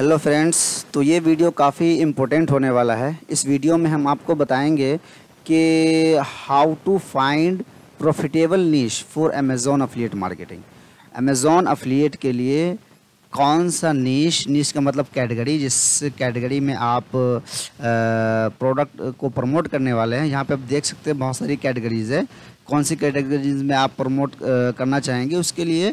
Hello friends तो ये video काफ़ी इम्पोर्टेंट होने वाला है। इस वीडियो में हम आपको बताएँगे कि how to find profitable niche for Amazon affiliate marketing Amazon affiliate के लिए कौन सा नीश नीश का मतलब कैटेगरी जिस कैटेगरी में आप प्रोडक्ट को प्रमोट करने वाले हैं, यहाँ पे आप देख सकते हैं बहुत सारी कैटेगरीज़ है। कौन सी कैटेगरीज में आप प्रमोट करना चाहेंगे, उसके लिए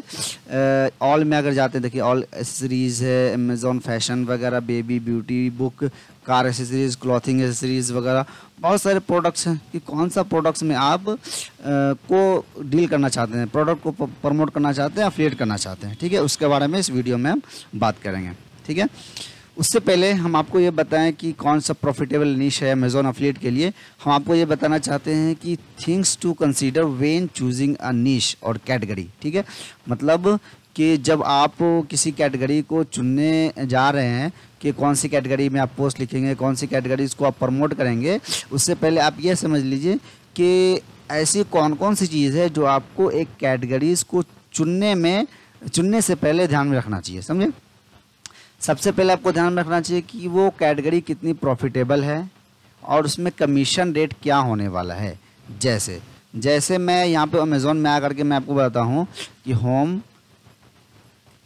ऑल में अगर जाते हैं, देखिए ऑल एसेसरीज़ है अमेज़ोन फ़ैशन वगैरह baby beauty book car accessories clothing accessories वगैरह, बहुत सारे प्रोडक्ट्स हैं कि कौन सा प्रोडक्ट्स में आप को डील करना चाहते हैं प्रोडक्ट को प्रमोट करना चाहते हैं अफिलिएट करना चाहते हैं, ठीक है? उसके बारे में इस वीडियो में हम बात करेंगे, ठीक है? उससे पहले हम आपको ये बताएँ कि कौन सा प्रॉफिटेबल निश है अमेजोन अफिलिएट के लिए। हम आपको ये बताना चाहते हैं कि things to consider when choosing a niche और कैटेगरी ठीक है? मतलब कि जब आप किसी कैटेगरी को चुनने जा रहे हैं कि कौन सी कैटेगरी में आप पोस्ट लिखेंगे, कौन सी कैटेगरीज को आप प्रमोट करेंगे, उससे पहले आप ये समझ लीजिए कि ऐसी कौन कौन सी चीज़ है जो आपको एक कैटेगरीज को चुनने में, चुनने से पहले ध्यान में रखना चाहिए, समझे? सबसे पहले आपको ध्यान रखना चाहिए कि वो कैटेगरी कितनी प्रॉफिटेबल है और उसमें कमीशन रेट क्या होने वाला है। जैसे जैसे मैं यहाँ पे अमेज़ोन में आकर के मैं आपको बताता हूँ कि होम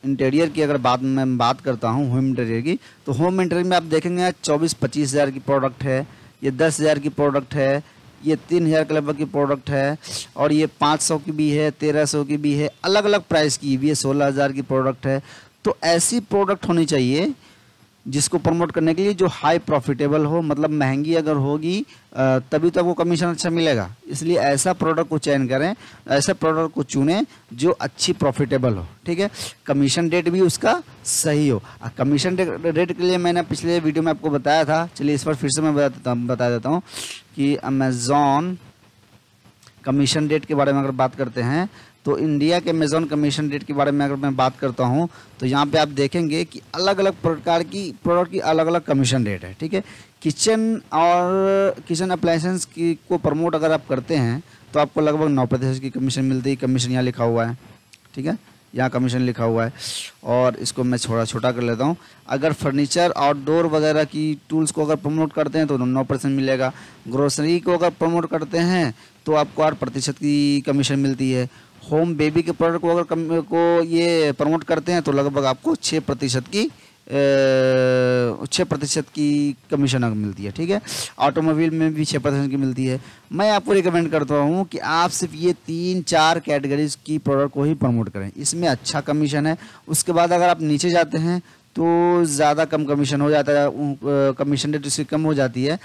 इंटीरियर की अगर बात मैं बात करता हूँ होम इंटीरियर की तो होम इंटीरियर में आप देखेंगे चौबीस पच्चीस हज़ार की प्रोडक्ट है, ये दस हज़ार की प्रोडक्ट है, ये तीन हज़ार के लगभग की प्रोडक्ट है, और ये पाँच सौ की भी है, तेरह सौ की भी है अलग अलग प्राइस की भी है सोलह हज़ार की प्रोडक्ट है। तो ऐसी प्रोडक्ट होनी चाहिए जिसको प्रमोट करने के लिए जो हाई प्रॉफिटेबल हो मतलब महँगी अगर होगी तभी तो आपको कमीशन अच्छा मिलेगा। इसलिए ऐसा प्रोडक्ट को चयन करें, ऐसा प्रोडक्ट को चुनें जो अच्छी प्रॉफिटेबल हो, ठीक है? कमीशन रेट भी उसका सही हो। कमीशन रेट के लिए मैंने पिछले वीडियो में आपको बताया था। चलिए इस बार फिर से मैं बता देता हूँ, बता देता हूँ कि अमेज़ॉन कमीशन रेट के बारे में अगर बात करते हैं तो इंडिया के अमेजोन कमीशन रेट के बारे में अगर मैं बात करता हूँ तो यहाँ पे आप देखेंगे कि अलग अलग प्रकार की प्रोडक्ट की अलग अलग कमीशन रेट है, ठीक है? किचन और किचन अप्लाइंसेंस की को प्रमोट अगर आप करते हैं तो आपको लगभग नौ प्रतिशत की कमीशन मिलती है। कमीशन यहाँ लिखा हुआ है, ठीक है? यहाँ कमीशन लिखा हुआ है। और इसको मैं छोटा छोटा कर लेता हूँ। अगर फर्नीचर आउटडोर वगैरह की टूल्स को अगर प्रमोट करते हैं तो नौ परसेंट मिलेगा। ग्रोसरी को अगर प्रमोट करते हैं तो आपको आठ प्रतिशत की कमीशन मिलती है। होम बेबी के प्रोडक्ट को अगर कम को ये प्रमोट करते हैं तो लगभग आपको छः प्रतिशत की छः प्रतिशत की कमीशन मिलती है, ठीक है? ऑटोमोबाइल में भी छः प्रतिशत की मिलती है। मैं आपको रिकमेंड करता हूँ कि आप सिर्फ़ ये तीन चार कैटेगरीज की प्रोडक्ट को ही प्रमोट करें। इसमें अच्छा कमीशन है। उसके बाद अगर आप नीचे जाते हैं तो ज़्यादा कम कमीशन हो जाता है कमीशन रेट उसकी कम हो जाती है।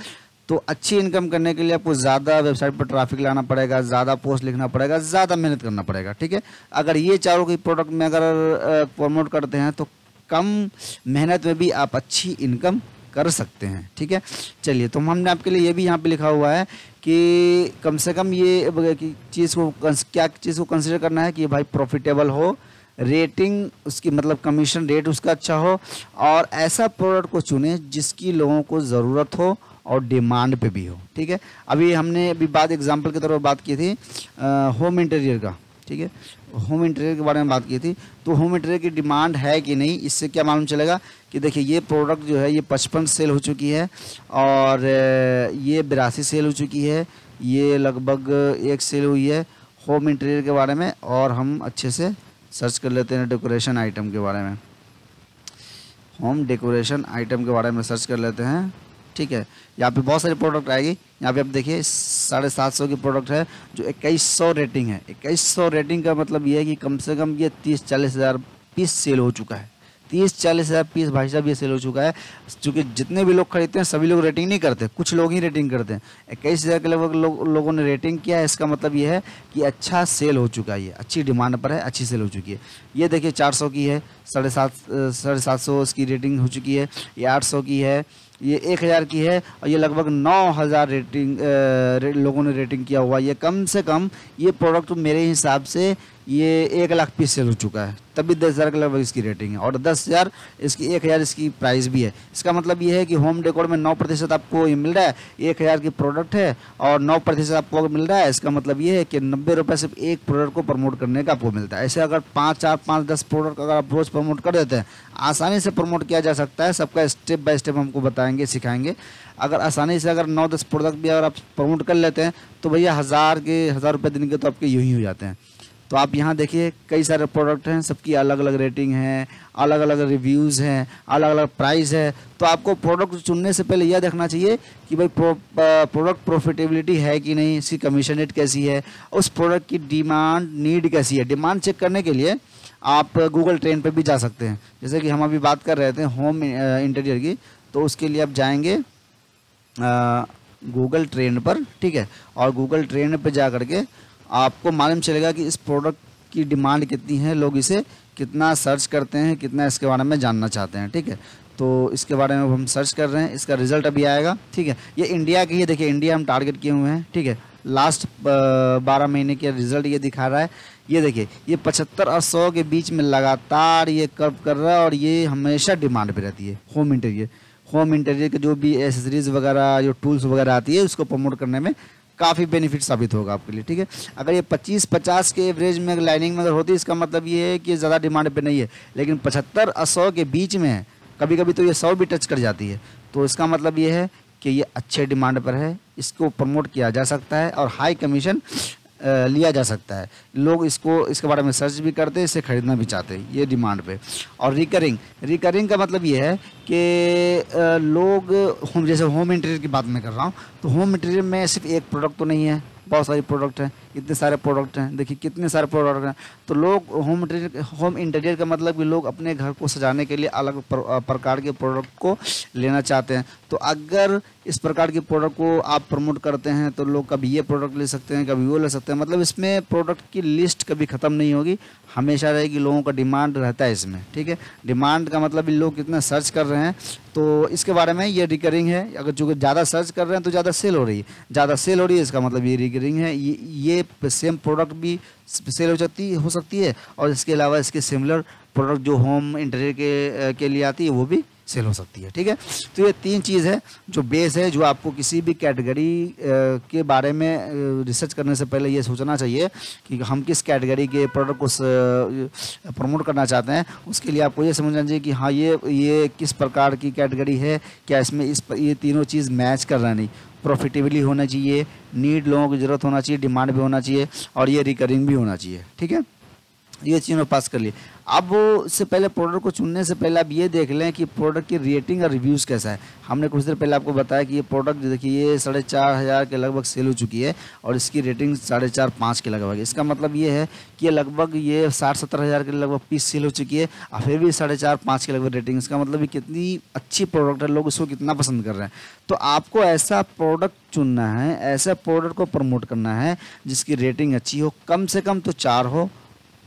तो अच्छी इनकम करने के लिए आपको ज़्यादा वेबसाइट पर ट्रैफ़िक लाना पड़ेगा, ज़्यादा पोस्ट लिखना पड़ेगा, ज़्यादा मेहनत करना पड़ेगा, ठीक है? अगर ये चारों की प्रोडक्ट में अगर प्रमोट करते हैं तो कम मेहनत में भी आप अच्छी इनकम कर सकते हैं, ठीक है? चलिए तो हमने आपके लिए ये भी यहाँ पे लिखा हुआ है कि कम से कम ये कि चीज़ को क्या चीज़ को कंसिडर करना है कि भाई प्रॉफिटेबल हो रेटिंग उसकी मतलब कमीशन रेट उसका अच्छा हो, और ऐसा प्रोडक्ट को चुने जिसकी लोगों को ज़रूरत हो और डिमांड पे भी हो। ठीक है? अभी हमने अभी बात एग्जांपल तौर पर बात की थी होम इंटीरियर का। ठीक है? होम इंटीरियर के बारे में बात की थी। तो होम इंटीरियर की डिमांड है कि नहीं, इससे क्या मालूम चलेगा कि देखिए, ये प्रोडक्ट जो है, ये पचपन सेल हो चुकी है और ये बिरासी सेल हो चुकी है। ये लगभग एक सेल हुई है होम इंटीरियर के बारे में और हम अच्छे से सर्च कर लेते हैं डेकोरेशन आइटम के बारे में। होम डेकोरेशन आइटम के बारे में सर्च कर लेते हैं। ठीक है? यहाँ पे बहुत सारी प्रोडक्ट आएगी। यहाँ पे आप देखिए साढ़े सात सौ की प्रोडक्ट है जो इक्कीस सौ रेटिंग है। इक्कीस सौ रेटिंग का मतलब ये है कि कम से कम ये तीस चालीस हज़ार पीस सेल हो चुका है। तीस चालीस हज़ार पीस भाई साहब ये सेल हो चुका है। क्योंकि जितने भी लोग खरीदते हैं सभी लोग रेटिंग नहीं करते। कुछ लोग ही रेटिंग करते हैं। इक्कीस हज़ार के लगभग लो, लोगों ने रेटिंग किया है। इसका मतलब ये है कि अच्छा सेल हो चुका है ये। अच्छी डिमांड पर है अच्छी सेल हो चुकी है। ये देखिए चार सौ की है साढ़े सात साढ़े सात सौ इसकी रेटिंग हो चुकी है। ये आठ सौ की है। ये एक हज़ार की है और ये लगभग नौ हज़ार रेटिंग रे, लोगों ने रेटिंग किया हुआ ये कम से कम ये प्रोडक्ट मेरे हिसाब से ये एक लाख पीस सेल हो चुका है। तभी दस हज़ार के लगभग इसकी रेटिंग है। और दस हज़ार, इसकी एक हज़ार इसकी प्राइस भी है। इसका मतलब ये है कि होम डेकोर में नौ प्रतिशत आपको ये मिल रहा है। एक हज़ार की प्रोडक्ट है और नौ प्रतिशत आपको मिल रहा है, इसका मतलब ये है कि नब्बे रुपये सिर्फ़ एक प्रोडक्ट को प्रमोट करने का आपको मिलता है। ऐसे अगर पाँच, चार, पाँच, दस प्रोडक्ट अगर आप रोज़ प्रमोट कर देते हैं, आसानी से प्रमोट किया जा सकता है। सबका स्टेप बाय स्टेप हमको बताएँगे, सिखाएँगे। अगर आसानी से अगर नौ, दस प्रोडक्ट भी अगर आप प्रमोट कर लेते हैं तो भैया हज़ार के, हज़ार रुपये दिन के तो आपके यूँ ही हो जाते हैं। तो आप यहाँ देखिए कई सारे प्रोडक्ट हैं सबकी अलग अलग रेटिंग है अलग अलग रिव्यूज़ हैं अलग अलग प्राइस है। तो आपको प्रोडक्ट चुनने से पहले यह देखना चाहिए कि भाई प्रो, प्रोडक्ट प्रॉफिटेबिलिटी है कि नहीं इसकी कमीशन रेट कैसी है उस प्रोडक्ट की डिमांड नीड कैसी है। डिमांड चेक करने के लिए आप गूगल ट्रेंड पर भी जा सकते हैं। जैसे कि हम अभी बात कर रहे थे होम इंटीरियर की तो उसके लिए आप जाएँगे गूगल ट्रेंड पर ठीक है? और गूगल ट्रेंड पर जा करके आपको मालूम चलेगा कि इस प्रोडक्ट की डिमांड कितनी है, लोग इसे कितना सर्च करते हैं, कितना इसके बारे में जानना चाहते हैं, ठीक है? तो इसके बारे में हम सर्च कर रहे हैं, इसका रिज़ल्ट अभी आएगा, ठीक है? ये इंडिया की है देखिए इंडिया हम टारगेट किए हुए हैं, ठीक है? लास्ट बारह महीने के रिज़ल्ट ये दिखा रहा है। ये देखिए, ये पचहत्तर और सौ के बीच में लगातार ये कर्व कर रहा है और ये हमेशा डिमांड पे रहती है होम इंटीरियर होम इंटीरियर के जो भी एसेसरीज वगैरह, जो टूल्स वगैरह आती है, उसको प्रमोट करने में काफ़ी बेनिफिट साबित होगा आपके लिए, ठीक है? अगर ये 25-50 के एवरेज में लाइनिंग में अगर होती है, इसका मतलब ये है कि ज़्यादा डिमांड पे नहीं है, लेकिन पचहत्तर और सौ के बीच में है कभी कभी तो ये सौ भी टच कर जाती है। तो इसका मतलब ये है कि ये अच्छे डिमांड पर है, इसको प्रमोट किया जा सकता है और हाई कमीशन लिया जा सकता है। लोग इसको, इसके बारे में सर्च भी करते हैं, इसे खरीदना भी चाहते हैं, ये डिमांड पे। और रिकरिंग रिकरिंग का मतलब ये है कि लोग होम जैसे होम इंटीरियर की बात मैं कर रहा हूँ तो होम इंटीरियर में सिर्फ़ एक प्रोडक्ट तो नहीं है, बहुत सारी प्रोडक्ट हैं। इतने सारे प्रोडक्ट हैं, देखिए कितने सारे प्रोडक्ट हैं। तो लोग होम इंटीरियर होम इंटीरियर का मतलब कि लोग अपने घर को सजाने के लिए अलग प्रकार के प्रोडक्ट को लेना चाहते हैं। तो अगर इस प्रकार के प्रोडक्ट को आप प्रमोट करते हैं तो लोग कभी ये प्रोडक्ट ले सकते हैं, कभी वो ले सकते हैं। मतलब इसमें प्रोडक्ट की लिस्ट कभी ख़त्म नहीं होगी, हमेशा रहेगी, लोगों का डिमांड रहता है इसमें, ठीक है? डिमांड का मतलब लोग कितना सर्च कर रहे हैं। तो इसके बारे में ये रिकरिंग है, अगर चूँकि ज़्यादा सर्च कर रहे हैं तो ज़्यादा सेल हो रही है। ज़्यादा सेल हो रही है, इसका मतलब ये रिकरिंग है। ये ये सेम प्रोडक्ट भी सेल हो जाती, हो सकती है। और इसके अलावा इसके सिमिलर प्रोडक्ट जो होम इंटीरियर के के लिए आती है, वो भी सेल हो सकती है, ठीक है? तो ये तीन चीज़ है जो बेस है, जो आपको किसी भी कैटेगरी के बारे में रिसर्च करने से पहले ये सोचना चाहिए कि हम किस कैटेगरी के प्रोडक्ट को प्रमोट करना चाहते हैं। उसके लिए आपको ये समझना चाहिए कि हाँ ये ये किस प्रकार की कैटेगरी है, क्या इसमें इस, ये तीनों चीज़ मैच कर रहा नहीं। प्रॉफिटेबली होना चाहिए नीड लोगों की ज़रूरत होना चाहिए डिमांड भी होना चाहिए और ये रिकरिंग भी होना चाहिए, ठीक है? ये चीज़ पास कर लिए अब उससे पहले प्रोडक्ट को चुनने से पहले आप ये देख लें कि प्रोडक्ट की रेटिंग और रिव्यूज़ कैसा है। हमने कुछ देर पहले आपको बताया कि ये प्रोडक्ट देखिए, ये साढ़े चार हज़ार के लगभग सेल हो चुकी है और इसकी रेटिंग साढ़े चार पाँच के लगभग इसका मतलब ये है कि ये लगभग ये साठ सत्तर हज़ार के लगभग पीस सेल हो चुकी है और फिर भी साढ़े चार पाँच के लगभग रेटिंग इसका मतलब ये कितनी अच्छी प्रोडक्ट है, लोग इसको कितना पसंद कर रहे हैं। तो आपको ऐसा प्रोडक्ट चुनना है, ऐसा प्रोडक्ट को प्रमोट करना है जिसकी रेटिंग अच्छी हो, कम से कम तो चार हो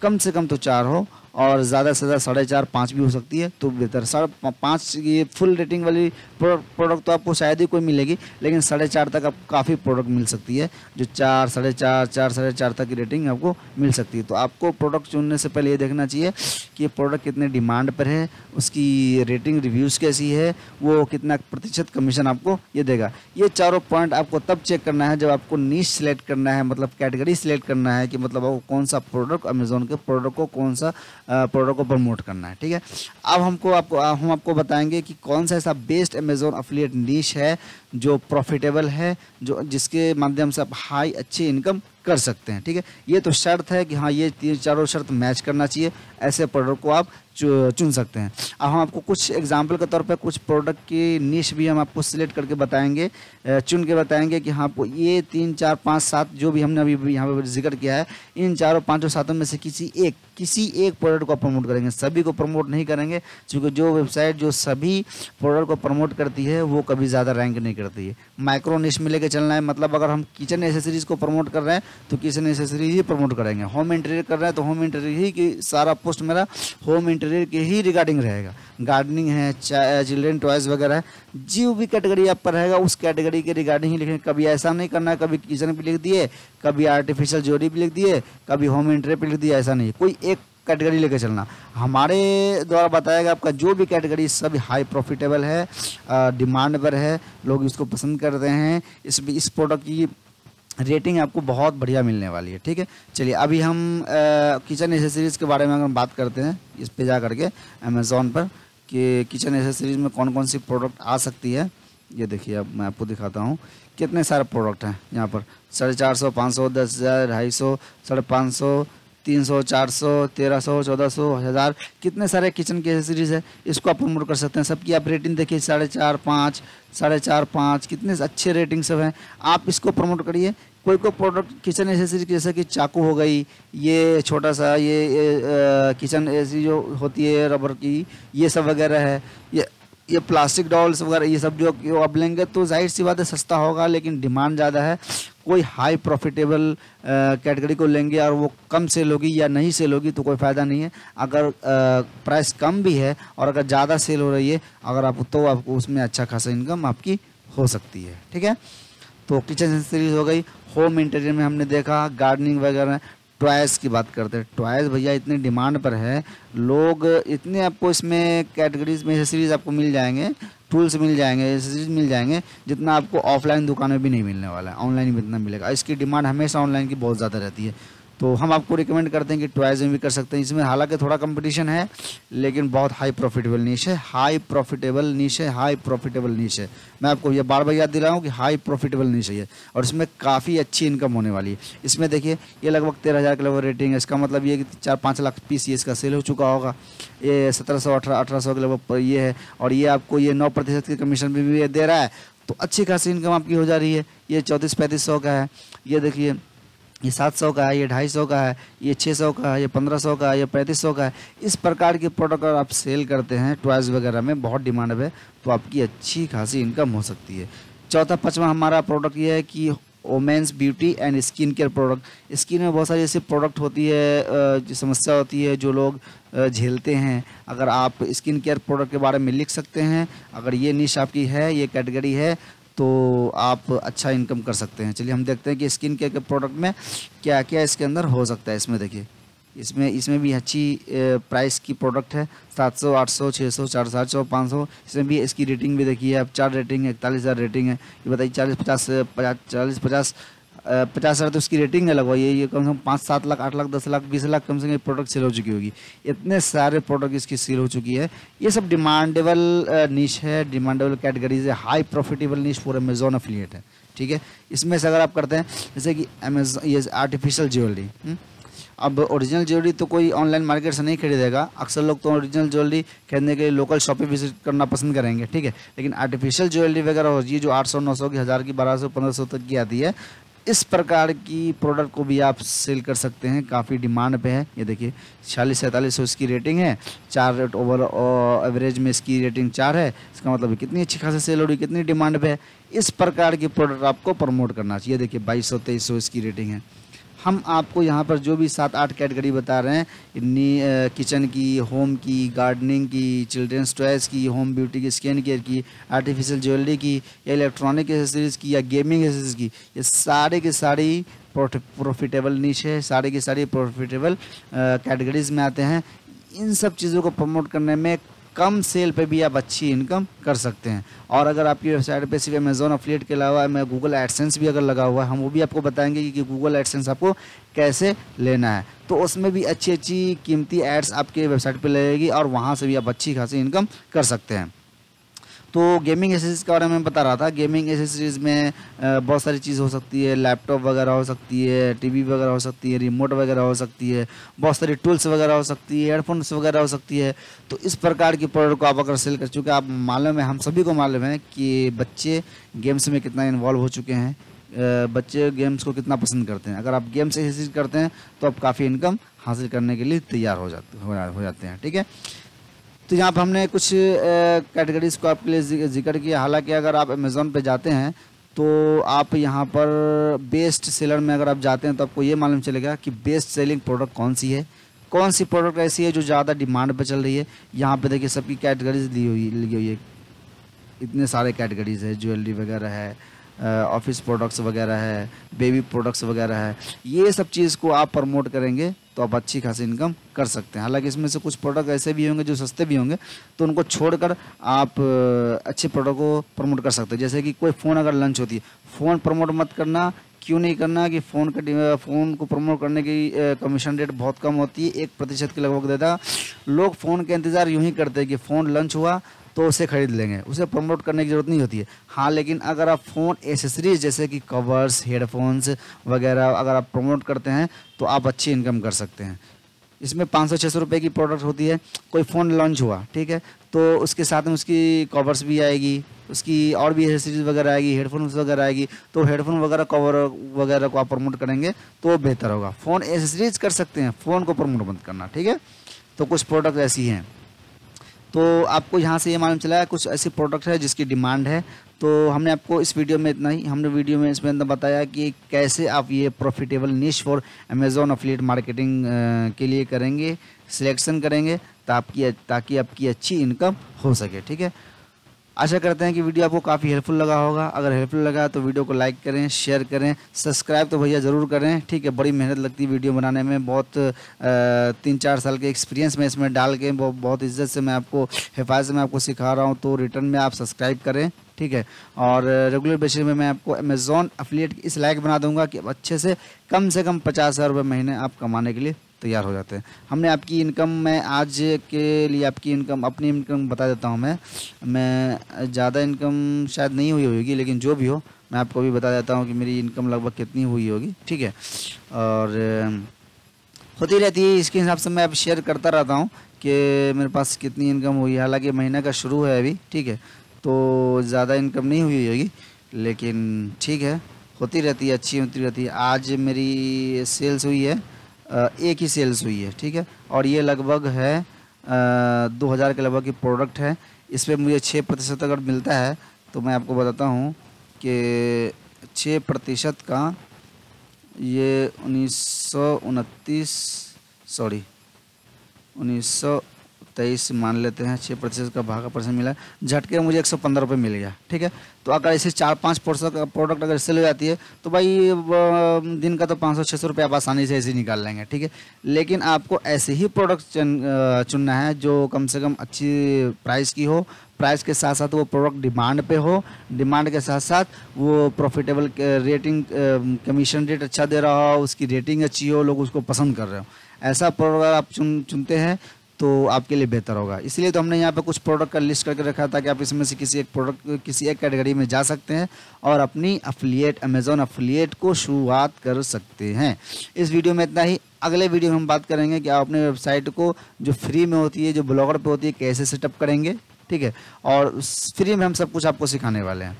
कम से कम तो चार हो। और ज़्यादा से ज़्यादा साढ़े चार, पाँच भी हो सकती है तो बेहतर। साढ़े पाँच ये फुल रेटिंग वाली प्रोडक्ट तो आपको शायद ही कोई मिलेगी, लेकिन साढ़े चार तक आपको काफ़ी प्रोडक्ट मिल सकती है, जो चार, साढ़े चार चार, साढ़े चार तक की रेटिंग आपको मिल सकती है। तो आपको प्रोडक्ट चुनने से पहले ये देखना चाहिए कि ये प्रोडक्ट कितने डिमांड पर है, उसकी रेटिंग रिव्यूज़ कैसी है, वो कितना प्रतिशत कमीशन आपको ये देगा। ये चारों पॉइंट आपको तब चेक करना है जब आपको नीच सेलेक्ट करना है मतलब कैटेगरी सेलेक्ट करना है कि मतलब आपको कौन सा प्रोडक्ट अमेजोन के प्रोडक्ट को कौन सा प्रोडक्ट को प्रमोट करना है, ठीक है? अब हमको आपको, हम आपको बताएँगे कि कौन सा ऐसा बेस्ट अमेजोन अफिलियट नीच है जो प्रॉफिटेबल है, जो जिसके माध्यम से आप हाई अच्छी इनकम कर सकते हैं, ठीक है? ये तो शर्त है कि हाँ ये तीन चारों शर्त मैच करना चाहिए, ऐसे प्रोडक्ट को आप चुन सकते हैं। अब हम आपको कुछ एग्ज़ाम्पल के तौर पे कुछ प्रोडक्ट की निश भी हम आपको सिलेक्ट करके बताएँगे। चुन के बताएँगे कि हाँ आपको ये तीन, चार, पाँच, सात जो भी हमने अभी यहाँ पर ज़िक्र किया है, इन चारों, पाँचों, सातों में से किसी एक किसी एक प्रोडक्ट को प्रमोट करेंगे। सभी को प्रमोट नहीं करेंगे, क्योंकि जो वेबसाइट जो सभी प्रोडक्ट को प्रमोट करती है, वो कभी ज़्यादा रैंक नहीं करती है। माइक्रो निश में लेके चलना है मतलब अगर हम किचन एसेसरीज़ को प्रमोट कर रहे हैं तो किचन एसेसरीज ही प्रमोट करेंगे। होम इंटीरियर कर रहे हैं तो होम इंटीरियर ही की सारा पोस्ट मेरा होम इंटीरियर के ही रिगार्डिंग रहेगा। गार्डनिंग है चिल्ड्रेन टॉयज़ वगैरह है, जो भी कैटेगरी आप पर रहेगा, उस कैटेगरी के रिगार्डिंग ही लिखेंगे कभी ऐसा नहीं करना है, कभी किचन पे लिख दिए, कभी आर्टिफिशियल जोड़ी पे लिख दिए, कभी होम इंटीरियर पर लिख दिया, ऐसा नहीं। कोई एक कैटेगरी लेकर चलना। हमारे द्वारा बताया गया आपका जो भी कैटेगरी सब हाई प्रॉफिटेबल है डिमांड पर है, लोग इसको पसंद करते हैं। इस इस प्रोडक्ट की रेटिंग आपको बहुत बढ़िया मिलने वाली है, ठीक है? चलिए, अभी हम किचन एसेसरीज़ के बारे में अगर बात करते हैं, इस पे जा करके अमेज़ोन पर, कि किचन एसेसरीज़ में कौन कौन सी प्रोडक्ट आ सकती है। ये देखिए, अब मैं आपको दिखाता हूँ, कितने सारे प्रोडक्ट हैं यहाँ पर? साढ़े चार सौ, पाँच सौ, दस हज़ार, ढाई सौ, साढ़े पाँच सौ तीन सौ चार सौ तेरह सौ चौदह सौ हज़ार। कितने सारे किचन के एसेसरीज है? इसको आप प्रमोट कर सकते हैं। सबकी आप रेटिंग देखिए साढ़े चार पाँच साढ़े चार पाँच। कितने अच्छे रेटिंग सब हैं। आप इसको प्रमोट करिए। कोई कोई प्रोडक्ट किचन एसेसरी जैसे कि चाकू हो गई ये छोटा सा ये, ये किचन ऐसी जो होती है रबर की ये सब वगैरह है। ये ये प्लास्टिक डॉल्स वगैरह ये सब जो आप लेंगे तो ज़ाहिर सी बात है सस्ता होगा लेकिन डिमांड ज़्यादा है। कोई हाई प्रॉफिटेबल कैटेगरी को लेंगे और वो कम सेल होगी या नहीं सेल होगी तो कोई फ़ायदा नहीं है। अगर प्राइस कम भी है और अगर ज़्यादा सेल हो रही है, अगर आप तो आपको उसमें अच्छा खासा इनकम आपकी हो सकती है। ठीक है? तो किचन सीरीज़ हो गई होम इंटीरियर में हमने देखा गार्डनिंग वगैरह टॉयज़ की बात करते हैं। टॉयज़ भैया इतनी डिमांड पर है, लोग इतने आपको इसमें कैटेगरीज में सीरीज़ आपको मिल जाएँगे टूल्स मिल जाएँगे एसेसरीज मिल जाएँगे, जितना आपको ऑफलाइन दुकान में भी नहीं मिलने वाला है। ऑनलाइन भी इतना मिलेगा। इसकी डिमांड हमेशा ऑनलाइन की बहुत ज़्यादा रहती है। तो हम आपको रिकमेंड करते हैं कि ट्वाइज में भी कर सकते हैं। इसमें हालाँकि थोड़ा कंपटीशन है लेकिन बहुत हाई प्रॉफिटेबल नीच है। हाई प्रॉफिटेबल नीच है हाई प्रॉफिटेबल नीच है। मैं आपको ये बार बार याद दिला हूँ कि हाई प्रॉफिटेबल नीच है और इसमें काफ़ी अच्छी इनकम होने वाली है। इसमें देखिए ये लगभग तेरह हज़ार के लगभग रेटिंग है। इसका मतलब ये कि चार पाँच लाख पीस ये इसका सेल हो चुका होगा। ये सत्रह सौ अठारह अठारह सौ के लगभग ये है। और ये आपको ये नौ प्रतिशत के कमीशन भी, भी दे रहा है। तो अच्छी खासी इनकम आपकी हो जा रही है। ये चौंतीस पैंतीस सौ का है। ये देखिए ये सात सौ का है, ये ढाई सौ का है, ये छः सौ का है, ये पंद्रह सौ का है, ये पैंतीस सौ का है। इस प्रकार के प्रोडक्ट अगर आप सेल करते हैं टॉयज़ वगैरह में बहुत डिमांड है तो आपकी अच्छी खासी इनकम हो सकती है। चौथा, पचवा हमारा प्रोडक्ट ये है कि women's beauty and skin care product skin में बहुत सारी ऐसी प्रोडक्ट होती है जो समस्या होती है, जो लोग झेलते हैं। अगर आप स्किन केयर प्रोडक्ट के बारे में लिख सकते हैं, अगर ये निश आपकी है, ये कैटेगरी है तो आप अच्छा इनकम कर सकते हैं। चलिए, हम देखते हैं कि स्किन केयर के प्रोडक्ट में क्या क्या इसके अंदर हो सकता है। इसमें देखिए, इसमें इसमें भी अच्छी प्राइस की प्रोडक्ट है। सात सौ, आठ सौ छः सौ, चार सात सौ, पाँच सौ। इसमें भी इसकी रेटिंग भी देखिए अब चार रेटिंग है, इकतालीस हज़ार रेटिंग है। ये बताइए, चालीस, पचास पचास, चालीस, पचास पचास हज़ार तो उसकी रेटिंग है, लगभग ये ये कम से कम पाँच, सात लाख, आठ लाख, दस लाख, बीस लाख कम से कम प्रोडक्ट सेल हो चुकी होगी। इतने सारे प्रोडक्ट इसकी सेल हो चुकी है। ये सब डिमांडेबल नीच है डिमांडेबल कैटेगरीज है। High profitable niche for Amazon affiliate है। ठीक है? इसमें से अगर आप करते हैं, जैसे कि अमेजोन ये आर्टिफिशियल ज्वेलरी अब ओरिजिनल ज्वेलरी तो कोई ऑनलाइन मार्केट से नहीं खरीदेगा। अक्सर लोग तो ओरिजिनल ज्वेलरी खरीदने के लिए लोकल शॉप पे विज़िट करना पसंद करेंगे। ठीक है? लेकिन आर्टिफिशियल ज्वेलरी वगैरह है जो 800 900 की, हज़ार की 1200 1500 तक की आती है इस प्रकार की प्रोडक्ट को भी आप सेल कर सकते हैं। काफ़ी डिमांड पे है। ये देखिए, छियालीस सैंतालीस सौ इसकी रेटिंग है। चार रेट ओवर एवरेज में इसकी रेटिंग चार है। इसका मतलब कितनी अच्छी खासी सेल हो रही कितनी डिमांड पे है। इस प्रकार की प्रोडक्ट आपको प्रमोट करना चाहिए। देखिए, बाईस सौ तेईस सौ इसकी रेटिंग है। हम आपको यहाँ पर जो भी सात आठ कैटेगरी बता रहे हैं किचन की, होम की, गार्डनिंग की, चिल्ड्रेंस टॉयज़ की, होम ब्यूटी की, स्किन केयर की, आर्टिफिशियल ज्वेलरी की, या इलेक्ट्रॉनिक एसेसरीज़ की, या गेमिंग एसेसरीज की, ये सारे के सारी प्रॉफिटेबल नीच है, सारे की सारी प्रॉफिटेबल कैटेगरीज में आते हैं। इन सब चीज़ों को प्रमोट करने में कम सेल पे भी आप अच्छी इनकम कर सकते हैं। और अगर आपकी वेबसाइट पे सिर्फ़ अमेजोन अफिलेट के अलावा मैं गूगल एडसेंस भी अगर लगा हुआ है, हम वो भी आपको बताएँगे कि गूगल एडसेंस आपको कैसे लेना है। तो उसमें भी अच्छी अच्छी कीमती एड्स आपके वेबसाइट पे लगेगी और वहाँ से भी आप अच्छी खासी इनकम कर सकते हैं। तो गेमिंग एसेसरीज के बारे में बता रहा था। गेमिंग एसेसरीज में बहुत सारी चीज़ हो सकती है। लैपटॉप वगैरह हो सकती है टीवी वगैरह हो सकती है रिमोट वगैरह हो सकती है, बहुत सारी टूल्स वगैरह हो सकती है हेडफोन्स वगैरह हो सकती है। तो इस प्रकार की प्रोडक्ट को आप अगर सेल कर चुके आप मालूम है, हम सभी को मालूम है कि बच्चे गेम्स में कितना इन्वॉल्व हो चुके हैं। बच्चे गेम्स को कितना पसंद करते हैं। अगर आप गेम्स एक्सरसाइज करते हैं तो आप काफ़ी इनकम हासिल करने के लिए तैयार हो जाते हो जाते हैं, ठीक है? तो यहाँ पर हमने कुछ कैटेगरीज को आपके लिए ज़िक्र किया। हालाँकि अगर आप अमेज़ोन पे जाते हैं तो आप यहाँ पर बेस्ट सेलर में अगर आप जाते हैं तो आपको ये मालूम चलेगा कि बेस्ट सेलिंग प्रोडक्ट कौन सी है। कौन सी प्रोडक्ट ऐसी है जो ज़्यादा डिमांड पर चल रही है? यहाँ पे देखिए सबकी कैटेगरीज ली हुई ली हुई है। इतने सारे कैटेगरीज है ज्वेलरी वगैरह है ऑफ़िस प्रोडक्ट्स वगैरह है बेबी प्रोडक्ट्स वगैरह है, ये सब चीज़ को आप प्रमोट करेंगे तो आप अच्छी खासी इनकम कर सकते हैं। हालाँकि इसमें से कुछ प्रोडक्ट ऐसे भी होंगे जो सस्ते भी होंगे तो उनको छोड़कर आप अच्छे प्रोडक्ट को प्रमोट कर सकते हैं। जैसे कि कोई फ़ोन अगर लंच होती है फ़ोन प्रमोट मत करना, क्यों नहीं करना कि फ़ोन का फ़ोन को प्रमोट करने की कमीशन रेट बहुत कम होती है, एक प्रतिशत के लगभग देता। लोग फ़ोन का इंतज़ार यूँ ही करते हैं कि फ़ोन लंच हुआ तो उसे ख़रीद लेंगे। उसे प्रमोट करने की ज़रूरत नहीं होती है। हाँ लेकिन अगर आप फ़ोन एसेसरीज जैसे कि कवर्स हेडफोन्स वगैरह अगर आप प्रमोट करते हैं तो आप अच्छी इनकम कर सकते हैं। इसमें पाँच सौ छः सौ रुपये की प्रोडक्ट होती है। कोई फ़ोन लॉन्च हुआ, ठीक है? तो उसके साथ में उसकी कवर्स भी आएगी, उसकी और भी एसेसरीज वगैरह आएगी हेडफोन्स वगैरह आएगी तो हेडफोन वगैरह कवर वगैरह को आप प्रमोट करेंगे तो बेहतर होगा। फ़ोन एसेसरीज कर सकते हैं फ़ोन को प्रमोट मत करना, ठीक है? तो कुछ प्रोडक्ट ऐसी हैं। तो आपको यहाँ से ये मालूम चला है, कुछ ऐसे प्रोडक्ट है जिसकी डिमांड है। तो हमने आपको इस वीडियो में इतना ही, हमने वीडियो में इसमें अंदर बताया कि कैसे आप ये profitable niche for Amazon affiliate marketing के लिए करेंगे सिलेक्शन करेंगे, ताकि ताकि आपकी अच्छी इनकम हो सके, ठीक है? आशा करते हैं कि वीडियो आपको काफ़ी हेल्पफुल लगा होगा। अगर हेल्पफुल लगा तो वीडियो को लाइक करें शेयर करें सब्सक्राइब तो भैया ज़रूर करें। ठीक है, बड़ी मेहनत लगती है वीडियो बनाने में। बहुत तीन चार साल के एक्सपीरियंस में इसमें डाल के बहुत इज़्ज़त से मैं आपको, हिफाजत में आपको सिखा रहा हूँ। तो रिटर्न में आप सब्सक्राइब करें, ठीक है? और रेगुलर बेसिस में मैं आपको अमेज़ोन अफिलिएट इस लायक बना दूँगा कि अच्छे से कम से कम पचास हज़ार रुपये महीने आप कमाने के लिए तैयार हो जाते हैं। हमने आपकी इनकम में आज के लिए आपकी इनकम, अपनी इनकम बता देता हूँ मैं। मैं ज़्यादा इनकम शायद नहीं हुई होगी, लेकिन जो भी हो, मैं आपको भी बता देता हूँ कि मेरी इनकम लगभग कितनी हुई होगी, ठीक है? और होती रहती है, इसके हिसाब से मैं अब शेयर करता रहता हूँ कि मेरे पास कितनी इनकम हुई। है हालाँकि महीने का शुरू है अभी, ठीक है? तो ज़्यादा इनकम नहीं हुई होगी, लेकिन ठीक है, होती रहती है, अच्छी होती रहती है। आज मेरी सेल्स हुई है एक ही सेल्स हुई है, ठीक है? और ये लगभग है दो हज़ार के लगभग की प्रोडक्ट है। इस पर मुझे छः प्रतिशत अगर मिलता है तो मैं आपको बताता हूँ कि छः प्रतिशत का ये उन्नीस सौ उनतीस सॉरी उन्नीस सौ तेईस मान लेते हैं छः प्रतिशत का भागा परसेंट मिला। झटके मुझे एक सौ पंद्रह रुपये मिल गया, ठीक है? तो अगर ऐसे चार, पाँच परसेंट का प्रोडक्ट अगर सेल हो जाती है तो भाई दिन का तो पाँच सौ छः सौ रुपये आप आसानी से ऐसे निकाल लेंगे, ठीक है? लेकिन आपको ऐसे ही प्रोडक्ट चुनना है जो कम से कम अच्छी प्राइस की हो। प्राइस के साथ साथ वो प्रोडक्ट डिमांड पे हो। डिमांड के साथ साथ वो प्रॉफिटेबल रेटिंग कमीशन रेट अच्छा दे रहा हो, उसकी रेटिंग अच्छी हो, लोग उसको पसंद कर रहे हो। ऐसा प्रोडक्ट आप चुन, चुनते हैं तो आपके लिए बेहतर होगा। इसलिए तो हमने यहाँ पे कुछ प्रोडक्ट का लिस्ट करके रखा था कि आप इसमें से किसी एक प्रोडक्ट किसी एक कैटेगरी में जा सकते हैं और अपनी अफिलिएट अमेज़ोन अफिलिएट को शुरुआत कर सकते हैं। इस वीडियो में इतना ही। अगले वीडियो में हम बात करेंगे कि आप अपने वेबसाइट को जो फ्री में होती है, जो ब्लॉगर पर होती है, कैसे सेटअप करेंगे, ठीक है? और फ्री में हम सब कुछ आपको सिखाने वाले हैं।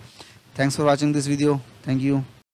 Thanks for watching this video thank you